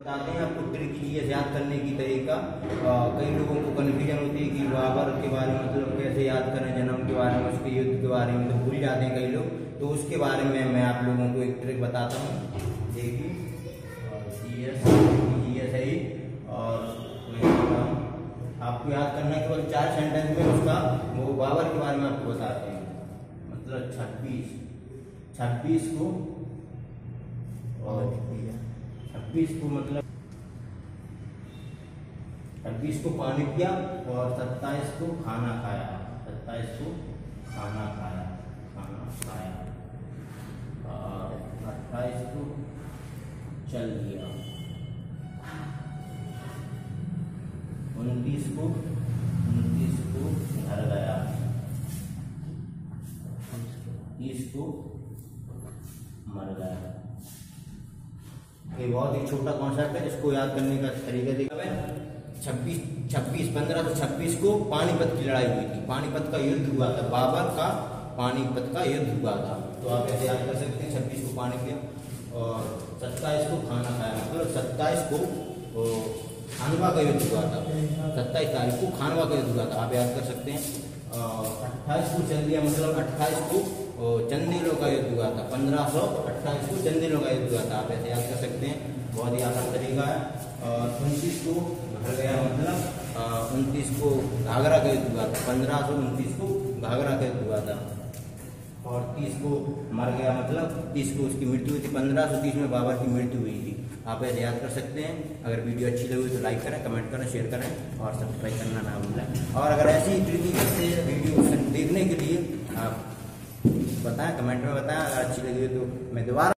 बताते हैं आपको ट्रिक याद करने की तरीका कई लोगों को कन्फ्यूज़न होती है कि बाबर के बारे में मतलब कैसे याद करें, जन्म के बारे में, उसके युद्ध के बारे में तो भूल जाते हैं कई लोग। तो उसके बारे में मैं आप लोगों को एक ट्रिक बताता हूँ। और आपको याद करना केवल चार सेंटेंस में उसका, वो बाबर के बारे में आपको बताते हैं। मतलब छब्बीस छब्बीस को और छब्बीस को मतलब छब्बीस को पानी पिया और सत्ताईस को खाना खाया। सत्ताईस को खाना खाया खाना खाया। और अट्ठाईस को चल दिया। उनतीस को उनतीस को घर गया। तीस को मर गया। ये बहुत ही छोटा कॉन्सेप्ट है, इसको याद करने का तरीका देखा छब्बीस छब्बीस, पंद्रह सौ छब्बीस को पानीपत की लड़ाई हुई थी। पानीपत का युद्ध हुआ था बाबर का पानीपत का युद्ध हुआ था। तो आप ऐसे याद कर सकते हैं, छब्बीस को पानी पिया और सत्ताईस को खाना खाया। मतलब सत्ताईस को खानवा का युद्ध हुआ था। सत्ताईस तारीख को खानवा का युद्ध हुआ था। आप याद कर सकते हैं। अट्ठाईस को चल दिया मतलब अट्ठाईस को चंदेलों का युद्ध हुआ था। पंद्रह सौ अट्ठाईस को चंदेलों का युद्ध हुआ था। आप ऐसे याद कर सकते हैं। बहुत ही आसान तरीका है। और उनतीस को घर गया मतलब उनतीस को घाघरा का युद्ध हुआ था। पंद्रह सौ उनतीस को घाघरा का युद्ध हुआ था। और तीस को मर गया मतलब तीस को उसकी मृत्यु हुई थी। पंद्रह सौ तीस में बाबर की मृत्यु हुई थी। आप ऐसे याद कर सकते हैं। अगर वीडियो अच्छी लगी तो लाइक करें, कमेंट करें, शेयर करें और सब्सक्राइब करना ना भूलें। और अगर ऐसी तरीके से वीडियो देखने के लिए आप बताएँ कमेंट में बताएँ अगर अच्छी लगी तो मैं दोबारा